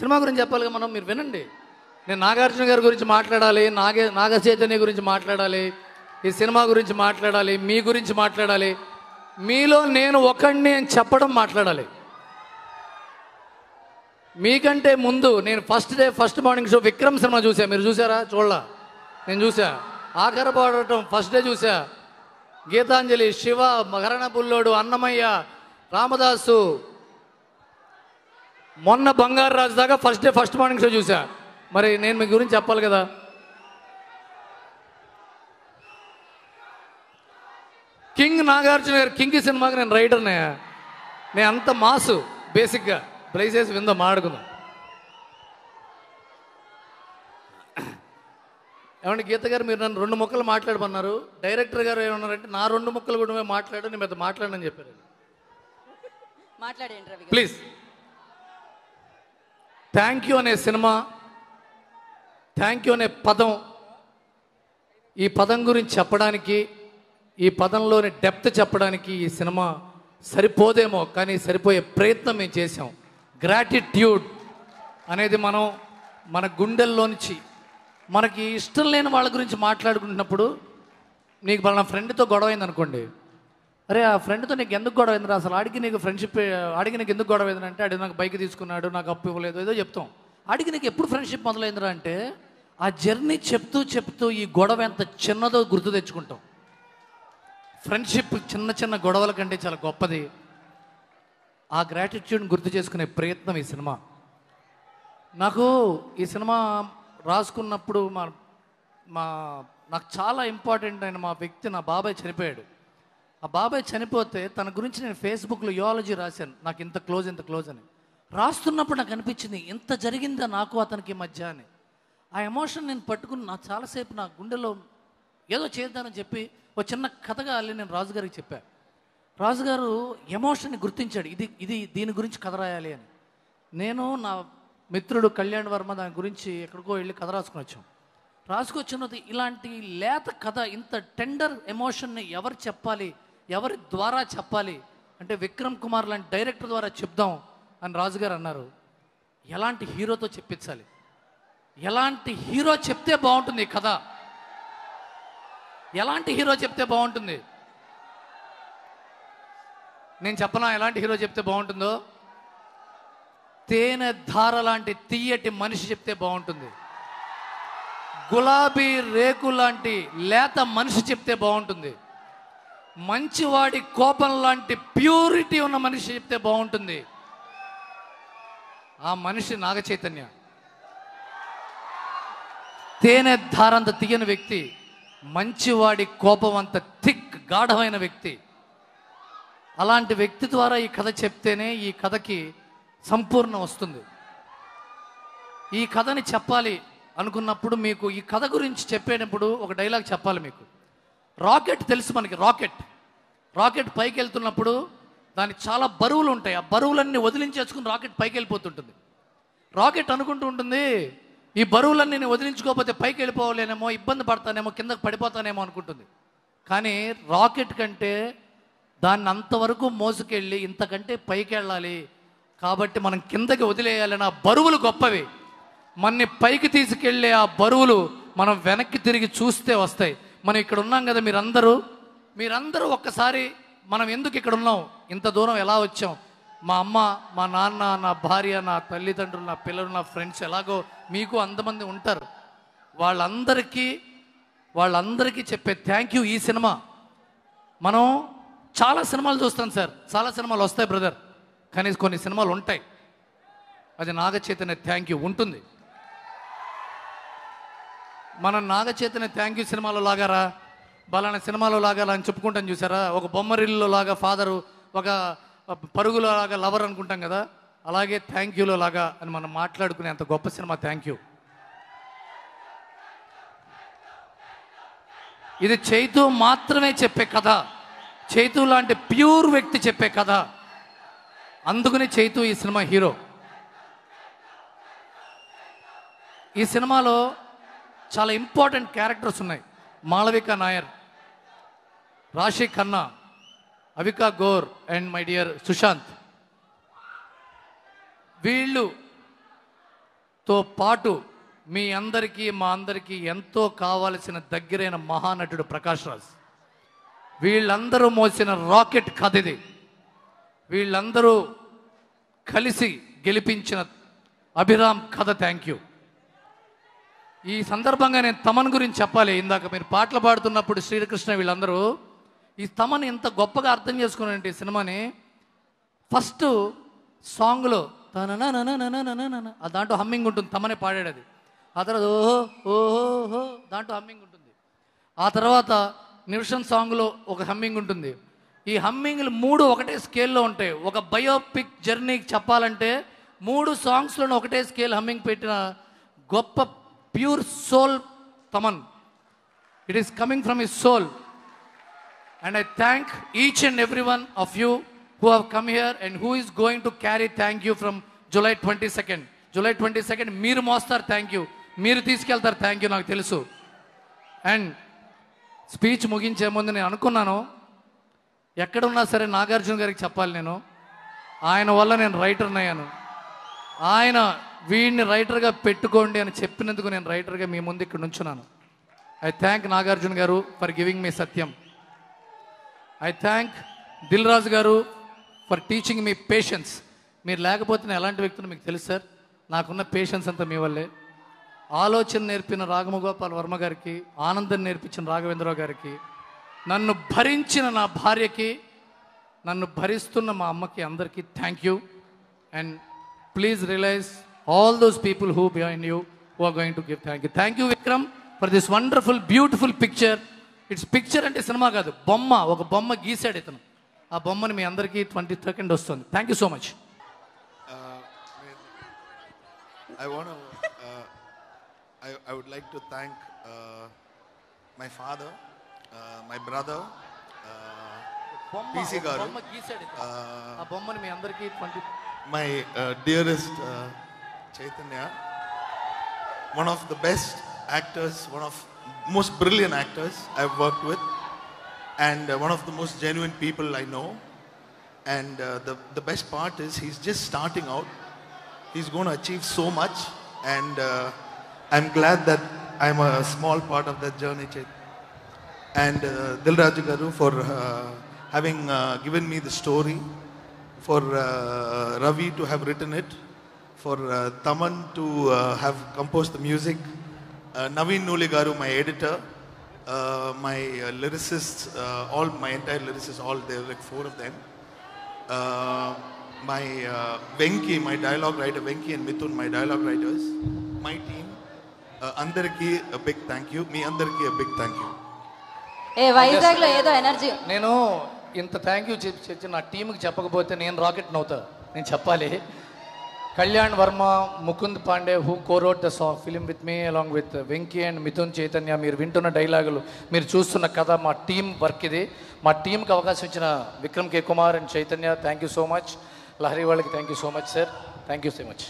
Cinema గురించి చెప్పాలిగా మనం మీరు వినండి. నేను నాగార్జున గారి గురించి మాట్లాడాలి నాగే నాగ చైతన్య గురించి మాట్లాడాలి ఈ సినిమా గురించి మాట్లాడాలి మీ గురించి మాట్లాడాలి. మీలో నేను ఒకడిని అని చెప్పడం మాట్లాడాలి. మీకంటే ముందు నేను first day first morning show Vikram cinema చూసా. మీరు చూసారా? చూడలా? నేను చూసా. ఆఖర పాడటం ఫస్ట్ డే చూసా. గీతాంజలి శివ మహరణ బుల్లోడు అన్నమయ్య రామదాసు మొన్న బంగారు రాజు దాకా first day first morning show చూసా. మరి నేను మీ గురించి చెప్పాలి కదా? కింగ్ నాగార్జున గారు కింగ్ సినిమాకి నేను రైటర్నే నేను అంత మాసు బేసిక్గా ప్రైజెస్ విందో మాడుకుందాం ఏమంటే గీత గారు మీరు నన్ను రెండు ముక్కలు మాట్లాడమన్నారు. డైరెక్టర్ గారు ఏమన్నారంటే నా రెండు ముక్కలు కూడా మేము మాట్లాడు నేను పెద్ద మాట్లాడని చెప్పారు. మాట్లాడండి ప్లీజ్ థ్యాంక్ యూ అనే సినిమా థ్యాంక్ యూ అనే పదం ఈ పదం గురించి చెప్పడానికి ఈ పదంలోని డెప్త్ చెప్పడానికి ఈ సినిమా సరిపోదేమో కానీ సరిపోయే ప్రయత్నం మేము చేసాం గ్రాటిట్యూడ్ అనేది మనం మన గుండెల్లోంచి మనకి ఇష్టం లేని వాళ్ళ గురించి మాట్లాడుకుంటున్నప్పుడు నీకు మన ఫ్రెండ్తో గొడవ అయింది అనుకోండి అరే ఆ ఫ్రెండ్తో నీకు ఎందుకు గొడవ అయిందిరా అసలు? ఆడికి నీకు ఫ్రెండ్షిప్ ఆడికి నీకు ఎందుకు గొడవ అయింది అంటే ఆడి నాకు బైక్ తీసుకున్నాడు నాకు అప్పు ఇవ్వలేదు ఏదో చెప్తాం. ఆడికి నీకు ఎప్పుడు ఫ్రెండ్షిప్ మొదలైందిరా అంటే ఆ జర్నీ చెప్తూ చెప్తూ ఈ గొడవ ఎంత చిన్నదో గుర్తు తెచ్చుకుంటాం. ఫ్రెండ్షిప్ చిన్న చిన్న గొడవల కంటే చాలా గొప్పది. ఆ గ్రాటిట్యూడ్ని గుర్తు చేసుకునే ప్రయత్నం ఈ సినిమా. నాకు ఈ సినిమా రాసుకున్నప్పుడు మా మా నాకు చాలా ఇంపార్టెంట్ అయిన మా వ్యక్తి నా బాబాయ్ చనిపోయాడు. ఆ బాబాయ్ చనిపోతే తన గురించి నేను ఫేస్బుక్లో యోలజీ రాశాను. నాకు ఇంత క్లోజ్ ఇంత క్లోజ్ అని. రాస్తున్నప్పుడు నాకు అనిపించింది ఇంత జరిగిందా నాకు అతనికి మధ్య? అని. ఆ ఎమోషన్ నేను పట్టుకుని నా చాలాసేపు నా గుండెలో ఏదో చేద్దానని చెప్పి ఒక చిన్న కథగా అల్లి నేను రాజుగారికి చెప్పాను రాజుగారు ఎమోషన్ని గుర్తించాడు. ఇది ఇది దీని గురించి కథ రాయాలి అని. నేను నా మిత్రుడు కళ్యాణ్ వర్మ దాని గురించి ఎక్కడికో వెళ్ళి కథ రాసుకుని వచ్చాం. రాసుకొచ్చినది ఇలాంటి లేత కథ ఇంత టెండర్ ఎమోషన్ని ఎవరు చెప్పాలి? ఎవరి ద్వారా చెప్పాలి? అంటే విక్రమ్ కుమార్ లాంటి డైరెక్టర్ ద్వారా చెప్దాం అని రాజుగారు అన్నారు. ఎలాంటి హీరోతో చెప్పించాలి? ఎలాంటి హీరో చెప్తే బాగుంటుంది కథ? ఎలాంటి హీరో చెప్తే బాగుంటుంది? నేను చెప్పనా ఎలాంటి హీరో చెప్తే బాగుంటుందో? తేనె ధార లాంటి తీయటి మనిషి చెప్తే బాగుంటుంది. గులాబీ రేకు లాంటి లేత మనిషి చెప్తే బాగుంటుంది. మంచివాడి కోపం లాంటి ప్యూరిటీ ఉన్న మనిషి చెప్తే బాగుంటుంది. ఆ మనిషి నాగ చైతన్య తేనె ధారంత తీయని వ్యక్తి మంచివాడి కోపం అంత థిక్ గాఢమైన వ్యక్తి. అలాంటి వ్యక్తి ద్వారా ఈ కథ చెప్తేనే ఈ కథకి సంపూర్ణం వస్తుంది. ఈ కథని చెప్పాలి అనుకున్నప్పుడు మీకు ఈ కథ గురించి చెప్పేటప్పుడు ఒక డైలాగ్ చెప్పాలి మీకు. రాకెట్ తెలుసు మనకి రాకెట్. రాకెట్ పైకి వెళ్తున్నప్పుడు దానికి చాలా బరువులు ఉంటాయి. ఆ బరువులన్నీ వదిలించేసుకుని రాకెట్ పైకి వెళ్ళిపోతుంటుంది రాకెట్ అనుకుంటూ ఉంటుంది ఈ బరువులన్నీ నేను వదిలించుకోకపోతే పైకి వెళ్ళిపోవాలేనేమో ఇబ్బంది పడతానేమో కిందకి పడిపోతానేమో అనుకుంటుంది. కానీ రాకెట్ కంటే దాన్ని అంతవరకు మోసుకెళ్ళి ఇంతకంటే పైకి వెళ్ళాలి కాబట్టి మనం కిందకి వదిలేయాలని ఆ బరువులు గొప్పవి. మన్ని పైకి తీసుకెళ్ళే ఆ బరువులు మనం వెనక్కి తిరిగి చూస్తే వస్తాయి. మనం ఇక్కడ ఉన్నాం కదా మీరందరూ మీరందరూ ఒక్కసారి మనం ఎందుకు ఇక్కడ ఉన్నాం? ఇంత దూరం ఎలా వచ్చాం? మా అమ్మ మా నాన్న నా భార్య నా తల్లిదండ్రులు నా పిల్లలు నా ఫ్రెండ్స్ ఎలాగో మీకు అంతమంది ఉంటారు. వాళ్ళందరికీ వాళ్ళందరికీ చెప్పే థ్యాంక్ యూ ఈ సినిమా. మనం చాలా సినిమాలు చూస్తాం సార్. చాలా సినిమాలు వస్తాయి బ్రదర్. కానీ కొన్ని సినిమాలు ఉంటాయి. అది నాగ చైతన్య థ్యాంక్ యూ ఉంటుంది. మన నాగచేతన థ్యాంక్ యూ సినిమాలో లాగారా? బలానా సినిమాలో లాగారా అని చెప్పుకుంటాం చూసారా? ఒక బొమ్మరిల్లులో లాగా ఫాదరు ఒక పరుగులో లాగా లవర్ అనుకుంటాం కదా? అలాగే థ్యాంక్ యూలో లాగా అని మనం మాట్లాడుకునే అంత గొప్ప సినిమా థ్యాంక్ యూ ఇది చైతు మాత్రమే చెప్పే కథ. చైతు లాంటి ప్యూర్ వ్యక్తి చెప్పే కథ. అందుకని చైతు ఈ సినిమా హీరో. ఈ సినిమాలో చాలా ఇంపార్టెంట్ క్యారెక్టర్స్ ఉన్నాయి. Malavika Nair Raashi Khanna Avika Gor and my dear Sushanth. వీళ్ళుతో పాటు మీ అందరికీ మా అందరికీ ఎంతో కావలసిన దగ్గరైన మహానటుడు ప్రకాష్ రాజ్. వీళ్ళందరూ మోసిన రాకెట్ కథ ఇది. వీళ్ళందరూ కలిసి గెలిపించిన అభిరామ్ కథ. Thank you. ఈ సందర్భంగా నేను తమన్ గురించి చెప్పాలి. ఇందాక మీరు పాటలు పాడుతున్నప్పుడు శ్రీకృష్ణ వీళ్ళందరూ ఈ తమన్ ఇంత గొప్పగా అర్థం చేసుకున్నారంటే సినిమాని ఫస్ట్ సాంగ్లో ఆ దాంట్లో హమ్మింగ్ ఉంటుంది. తమనే పాడాడు అది. ఆ తర్వాత ఓహో ఓహో దాంట్లో హమ్మింగ్ ఉంటుంది. ఆ తర్వాత నిమిషం సాంగ్లో ఒక హమ్మింగ్ ఉంటుంది. ఈ హమ్మింగ్లు మూడు ఒకటే స్కేల్లో ఉంటాయి. ఒక బయోపిక్ జర్నీకి చెప్పాలంటే మూడు సాంగ్స్లో ఒకటే స్కేల్ హమ్మింగ్ పెట్టిన గొప్ప pure soul Thaman it is coming from his soul and I thank each and every one of you who have come here and who is going to carry thank you from July twenty second July twenty second మీరు మోస్తారు thank you మీరు తీసుకెళ్తారు thank you నాకు తెలుసు. And speech ముగించే ముందు నేను అనుకున్నాను ఎక్కడున్నా సరే నాగార్జున గారికి చెప్పాలి నేను. ఆయన వల్ల నేను రైటర్ అయ్యాను. ఆయన వీడిని రైటర్గా పెట్టుకోండి అని చెప్పినందుకు నేను రైటర్గా మీ ముందు ఇక్కడ నుంచున్నాను. I thank Nagarjuna garu for giving me Satyam I thank Dil Raju garu for teaching me patience మీరు లేకపోతే నేను ఎలాంటి వ్యక్తులు మీకు తెలుసు సార్ నాకున్న పేషెన్స్ అంతా మీ వల్లే. ఆలోచన నేర్పిన రాఘమగోపాల్ వర్మ గారికి ఆనందం నేర్పించిన రాఘవేంద్రరావు గారికి నన్ను భరించిన నా భార్యకి నన్ను భరిస్తున్న మా అమ్మకి అందరికీ thank you and please realise all those people who behind you who are going to give thank you. Thank you, Vikram, for this wonderful, beautiful picture. It's picture అంటే సినిమా కాదు బొమ్మ. ఒక బొమ్మ గీసాడు ఇతను. ఆ బొమ్మని మీ అందరికీ ట్వంటీ సెకండ్ వస్తుంది. Thank you so much I would like to thank my father my brother garu బొమ్మ ఆ బొమ్మని మీ అందరికీ twenty my dearest Chaitanya, one of the best actors, one of most brilliant actors I've worked with, and uh, one of the most genuine people I know. And uh, the, the best part is he's just starting out. He's going to achieve so much, and uh, I'm glad that I'm a small part of that journey, Chait. And uh, Dilraju Garu for uh, having uh, given me the story, for uh, Ravi to have written it, for uh, Taman to uh, have composed the music, uh, Naveen Nuli Garu, my editor, uh, my uh, lyricists, uh, all my entire lyricists, all there were like four of them. Uh, my uh, Venki, my dialogue writer, Venki and Mithun, my dialogue writers, my team, uh, Andarki, a big thank you. Me, Andarki, a big thank you. ఏ వైజాగ్ లో ఏదో energy నేను ఇంత thank you చెప్పి చెప్పి నా టీంకి చెప్పకపోతే నేను రాకెట్ నవ్వుతా నేను చెప్పాలి Kalyan Varma Mukund Pandey who co-wrote the saw film with me along with Venky and Mithun Chaitanya మీరు వింటున్న డైలాగులు మీరు చూస్తున్న కథ మా టీం వర్క్ ఇది. మా టీంకి అవకాశం ఇచ్చిన Vikram K Kumar and Chaitanya thank you so much Lahari వాళ్ళకి thank you so much sir thank you so much